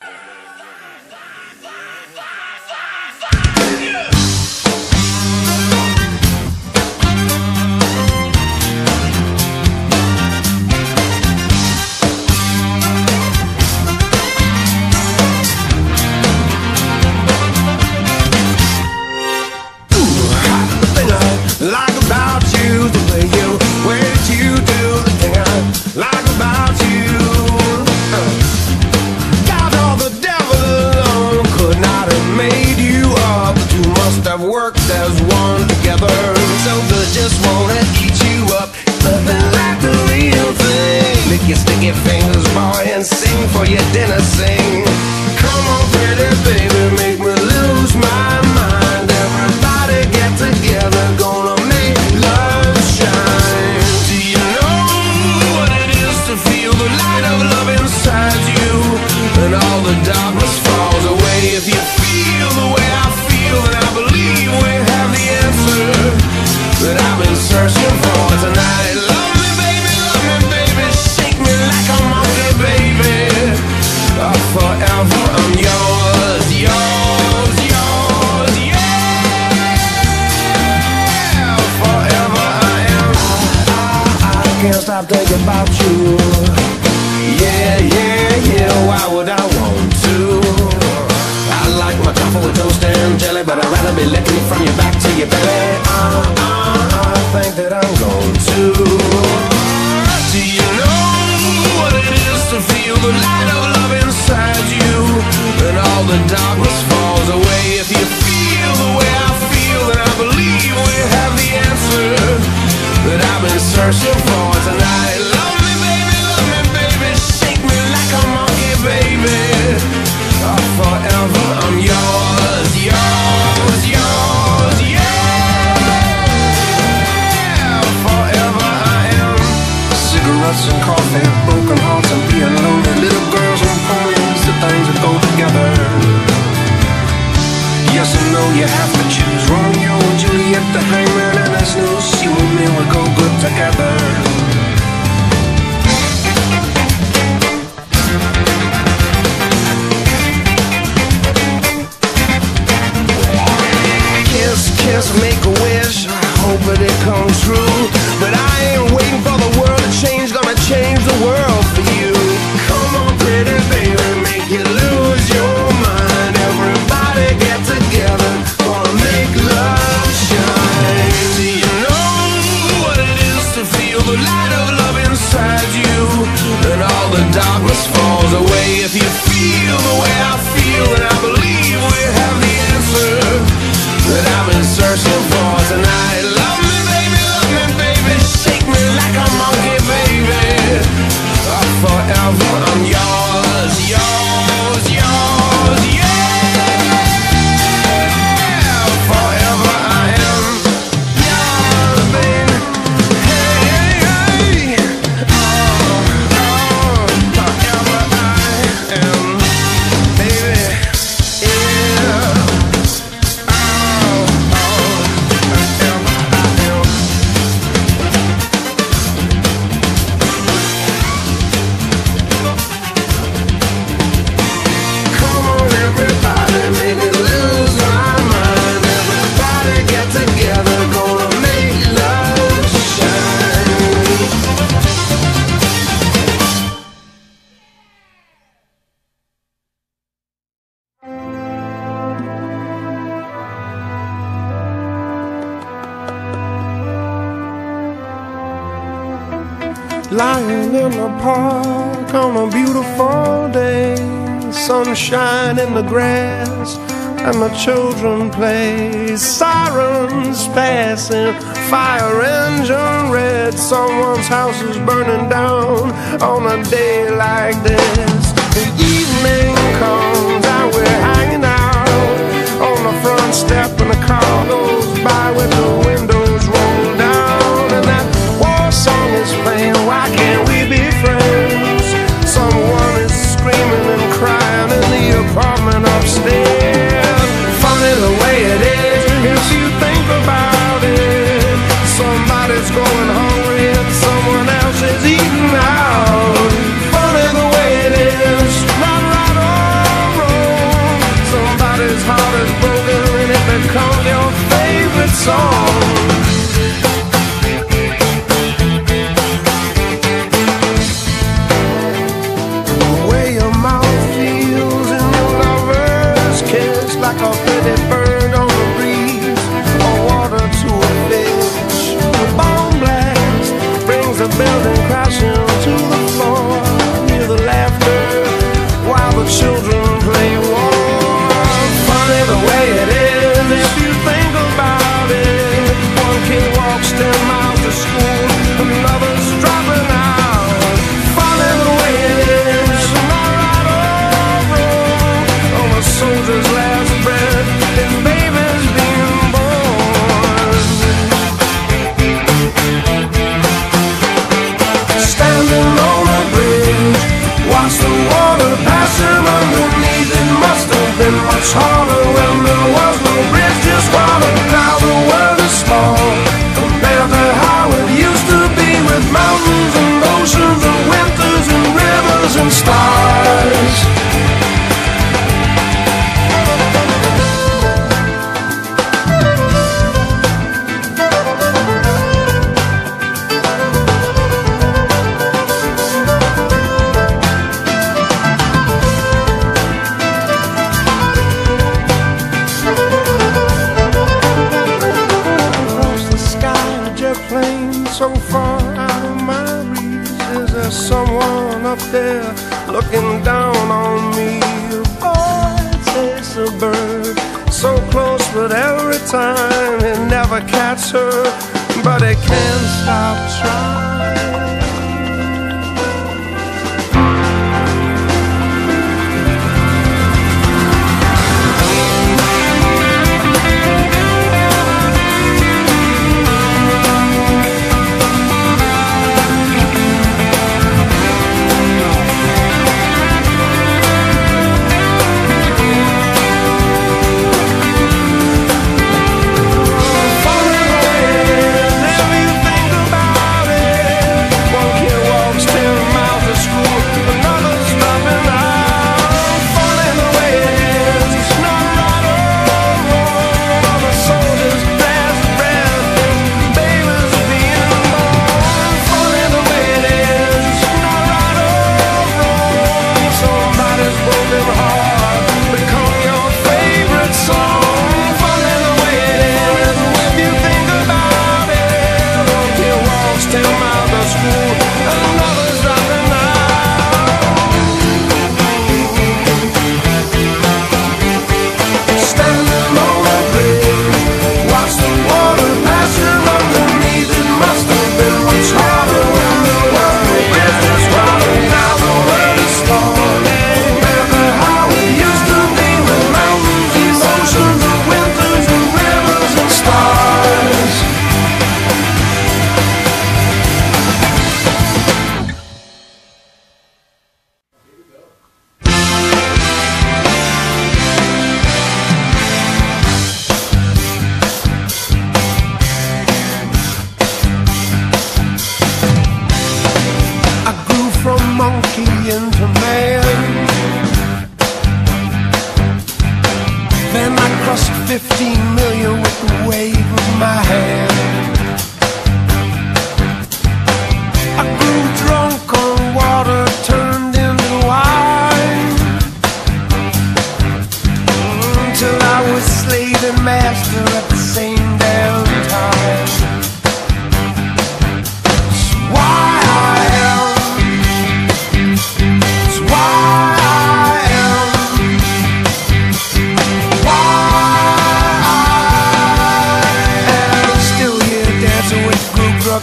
Yeah. baptize you And all the darkness falls away. If you feel the way I feel Then I believe we have the answer That I've been searching for tonight. Love me baby, love me baby. Shake me like a monkey baby. I'm Forever I'm yours, yours can't stop thinking about you yeah, yeah, why would I want to? I like my with toast and jelly, but I'd rather be licking from your back to your belly. you have to choose. the way if you feel the way I feel, and I believe we have the answer that I've been searching for. Lying in the park on a beautiful day, sunshine in the grass, and the children play. Sirens passing, fire engine red. Someone's house is burning down on a day like this. The evening comes and we're hanging out on the front step, and the car goes by with the windows Is there someone up there looking down on me? Boy, takes a bird so close, but every time it never catches her. But it can't stop trying.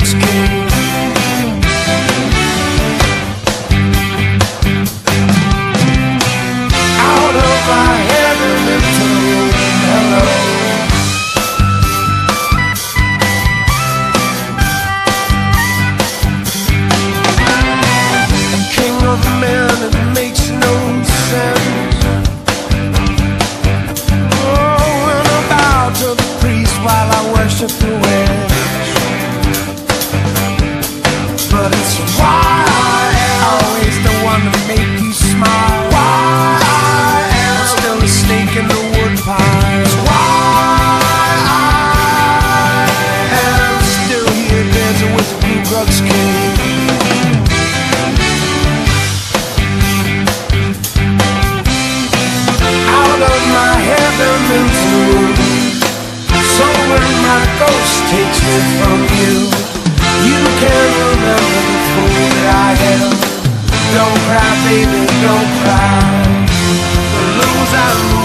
Just kisses from you. You can't remember the fool that I am. Don't cry, baby, don't cry. The lows I lose.